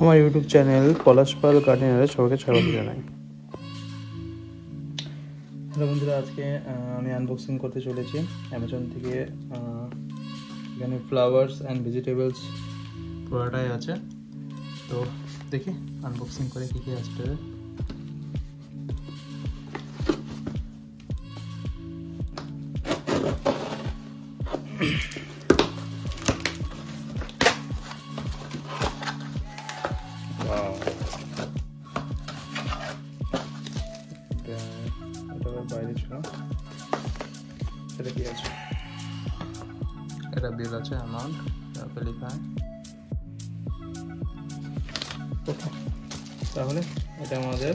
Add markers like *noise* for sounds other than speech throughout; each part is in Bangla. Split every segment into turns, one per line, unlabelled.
আমার ইউটিউব চ্যানেল পলাশ পাল গার্ডেনারে সবাইকে স্বাগত জানাই হ্যালো বন্ধুরা আজকে আমি আনবক্সিং করতে চলেছি অ্যামাজন থেকে এখানে ফ্লাওয়ার্স অ্যান্ড ভেজিটেবলস পুরাটাই আছে তো দেখি আনবক্সিং করে কী কী হবে বাইরে ছিল এটা কি আছে এটা বিল আছে অ্যামাউন্ট তারপরে তাহলে এটা আমাদের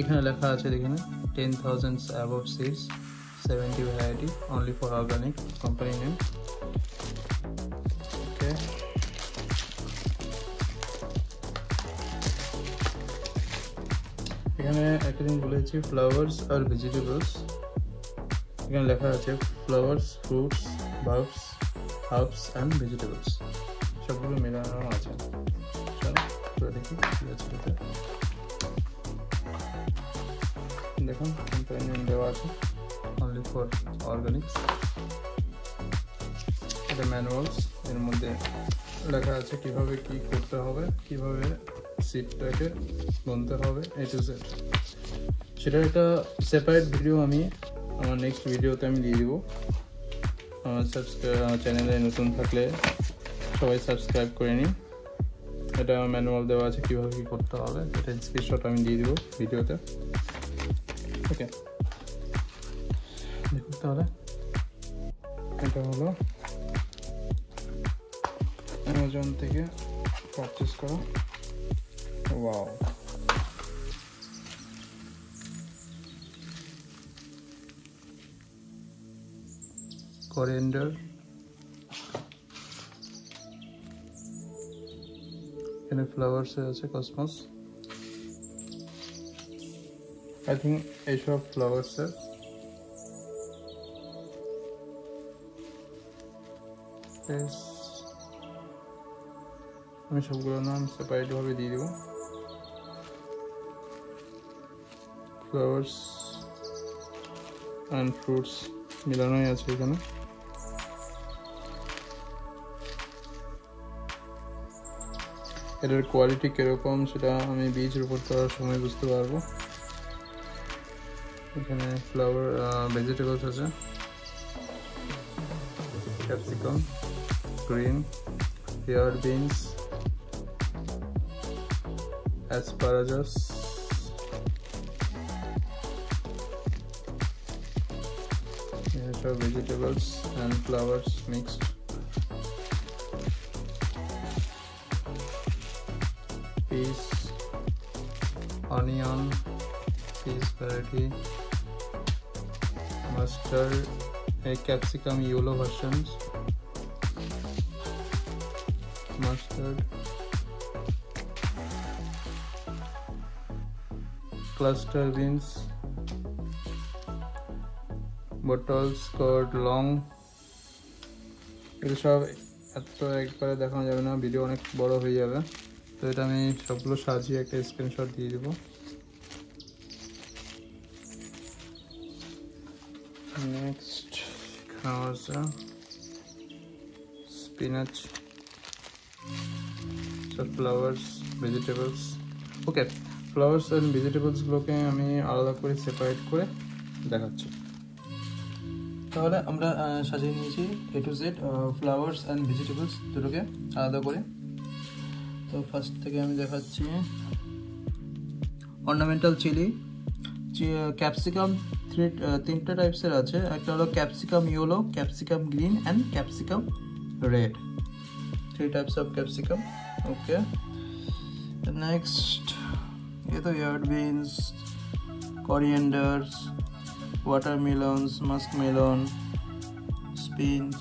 এখানে লেখা আছে দেখেন ten thousands above seeds seventy variety only for organic company name এখানে একটা দিন বলেছি ফ্লাওয়ার্স আর ভেজিটেবলস এখানে লেখা আছে flowers fruits verbs herbs and vegetables সবগুলো মেলানো আছে দেখি দেখুন দেওয়া আছে অনলি ফর অর্গানিক্স এটা ম্যানুয়ালস এর মধ্যে লেখা আছে কিভাবে কি করতে হবে কিভাবে সিটটাকে গুনতে হবে এ টু সেট সেটার একটা সেপারেট ভিডিও আমি আমার নেক্সট ভিডিওতে আমি দিয়ে দিব আমার সাবস্ক্রাইব আমার চ্যানেলে নতুন থাকলে সবাই সাবস্ক্রাইব করে নিন এটা আমার ম্যানুয়াল দেওয়া আছে কীভাবে কী করতে হবে এটা স্ক্রিনশট আমি দিয়ে দেবো ভিডিওতে ওকে দেখুন তাহলে এটা হলো অ্যামাজন থেকে পারচেস করা वाओ कोरिएंडर এখানে ফ্লাওয়ার্স আছে কসমস আই থিঙ্ক এইসব ফ্লাওয়ার্সের আমি সবগুলোর নাম সেপারেটভাবে দিয়ে দেবো ফ্লাওয়ার্স অ্যান্ড ফ্রুটস মিলানোই আছে এখানে এটার কোয়ালিটি কীরকম সেটা আমি বীজ রোপণ করার সময় বুঝতে পারবো এখানে ফ্লাওয়ার ভেজিটেবলস আছে capsicum green hair beans asparagus vegetables and flowers mixed. Peas, onion, peas variety, mustard, a capsicum yellow versions, mustard, cluster beans, bottle skirt long এগুলো সব এত একবারে দেখানো যাবে না ভিডিও অনেক বড় হয়ে যাবে তো এটা আমি সবগুলো সাজিয়ে একটা স্ক্রিনশট দিয়ে দেবো next spinach flowers vegetables okay flowers and ভেজিটেবলসগুলোকে আমি আলাদা করে সেপারেট করে দেখাচ্ছি তাহলে আমরা সাজিয়ে নিয়েছি A to Z flowers and vegetables দুটোকে আলাদা করে তো ফার্স্ট থেকে আমি দেখাচ্ছি অর্নামেন্টাল চিলি ক্যাপসিকাম থ্রি তিনটে টাইপসের আছে একটা হলো capsicum yellow capsicum green and capsicum red three types of capsicum okay next এ তো yard beans corianders musk muskmelon, spinach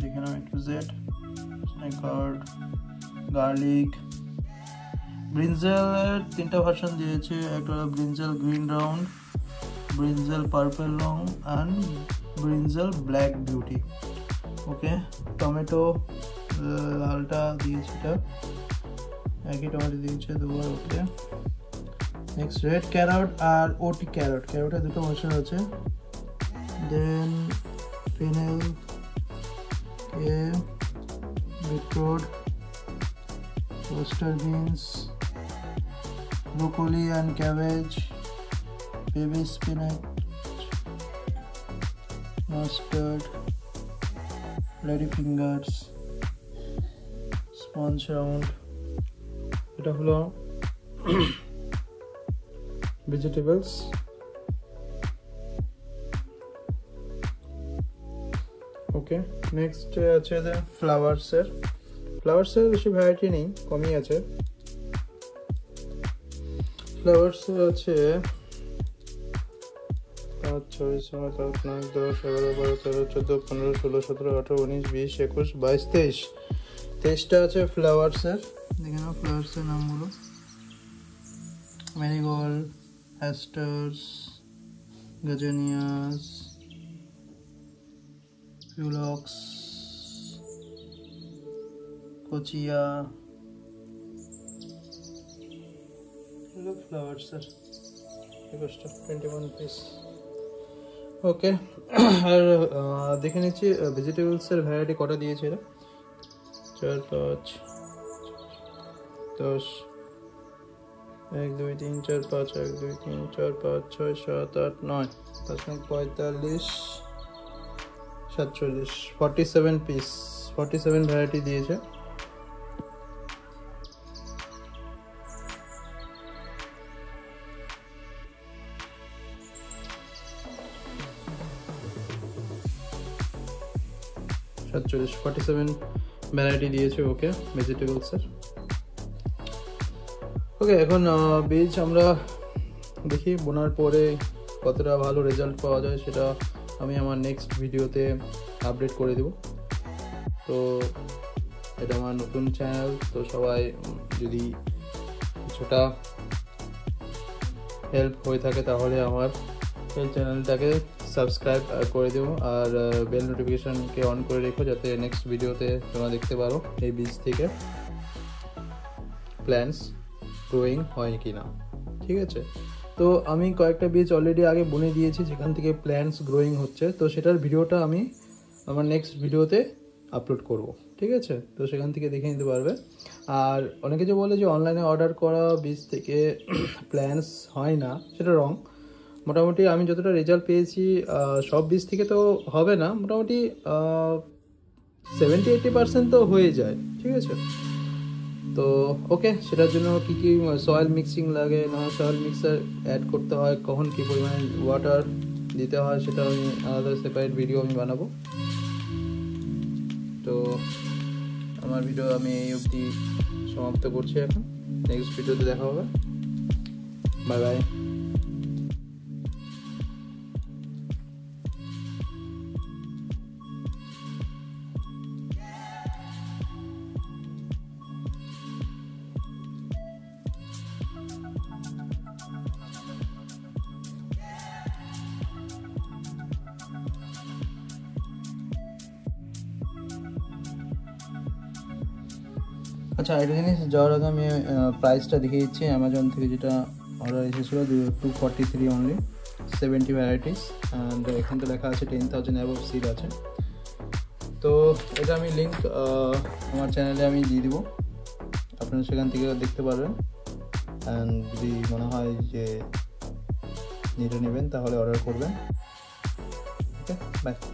যেখানে একটু জেড কার্ড গার্লিক ব্রিঞ্জেলের তিনটা ভার্সন দিয়েছে একটা হলো brinjal green round brinjal purple রং and brinjal black beauty okay tomato লালটা দিয়েছে এটা একই টমেটো দিয়েছে দুবার ওকে নেক্সট রেড ক্যারট আর ওটি ক্যারট ক্যারটে দুটো ভাষা আছে দেন ফিনেল কে beetroot oyster beans broccoli and cabbage baby spinach mustard, lady fingers, sponge round, এটা হলো vegetables ওকে নেক্সট uh, আছে যে ফ্লাওয়ার্সের ফ্লাওয়ার্সের বেশি ভ্যারাইটি নেই কমই আছে ফ্লাওয়ার্স আছে পাঁচ ছয় সাত আট নয় দশ এগারো বারো তেরো চোদ্দো পনেরো ষোলো সতেরো আঠারো উনিশ বিশ একুশ বাইশ তেইশ তেইশটা আছে ফ্লাওয়ার্সের দেখে নাও ফ্লাওয়ার্সের নামগুলো marigold asters, gazanias, Pulox, Cochia. Look flowers, sir. Cost of 21 piece. Okay আর দেখে নিচ্ছি ভেজিটেবলসের ভ্যারাইটি কটা দিয়েছে এরা চার পাঁচ দশ এক দুই তিন চার পাঁচ এক দুই তিন চার পাঁচ ছয় সাত আট নয় পাঁচ পঁয়তাল্লিশ সাতচল্লিশ forty seven piece forty seven variety দিয়েছে সাতচল্লিশ ফর্টি সেভেন ভ্যারাইটি দিয়েছে ওকে ভেজিটেবলসের ওকে এখন বীজ আমরা দেখি বোনার পরে কতটা ভালো রেজাল্ট পাওয়া যায় সেটা আমি আমার নেক্সট ভিডিওতে আপডেট করে দেব তো এটা আমার নতুন চ্যানেল তো সবাই যদি কিছুটা হেল্প হয়ে থাকে তাহলে আমার এই চ্যানেলটাকে সাবস্ক্রাইব করে দেবো আর বেল নোটিফিকেশানকে অন করে রেখো যাতে নেক্সট ভিডিওতে তোমরা দেখতে পারো এই বীজ থেকে প্ল্যান্স গ্রোয়িং হয় কি না ঠিক আছে তো আমি কয়েকটা বীজ অলরেডি আগে বনে দিয়েছি যেখান থেকে প্ল্যান্টস গ্রোয়িং হচ্ছে তো সেটার ভিডিওটা আমি আমার নেক্সট ভিডিওতে আপলোড করব ঠিক আছে তো সেখান থেকে দেখে নিতে পারবে আর অনেকে যে বলে যে অনলাইনে অর্ডার করা বীজ থেকে প্ল্যান্টস *clears throat* হয় না সেটা রং মোটামুটি আমি যতটা রেজাল্ট পেয়েছি সব বীজ থেকে তো হবে না মোটামুটি সেভেন্টি এইটি পার্সেন্ট তো হয়ে যায় ঠিক আছে তো ওকে সেটার জন্য কী কী সয়েল মিক্সিং লাগে না সয়েল মিক্সার অ্যাড করতে হয় কখন কী পরিমাণে ওয়াটার দিতে হয় সেটা আমি আলাদা সেপারেট ভিডিও আমি বানাবো তো আমার ভিডিও আমি এই অবধি সমাপ্ত করছি এখন নেক্সট ভিডিওতে দেখা হবে বাই বাই আচ্ছা একটা জিনিস যাওয়ার আগে আমি প্রাইসটা দেখিয়ে দিচ্ছি অ্যামাজন থেকে যেটা অর্ডার এসেছিল two forty three only seventy varieties and এখান তো লেখা আছে টেন থাউজেন্ড অ্যাবভ সিট আছে তো এটা আমি লিঙ্ক আমার চ্যানেলে আমি দিয়ে দিব আপনারা সেখান থেকে দেখতে পারবেন অ্যান্ড যদি মনে হয় যে নিতে নেবেন তাহলে অর্ডার করবেন ওকে বাই